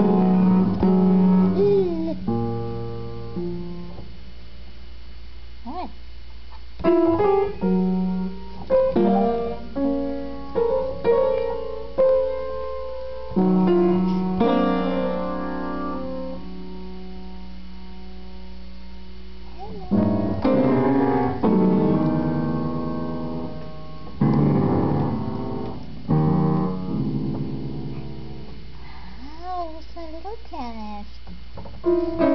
Thank tennis.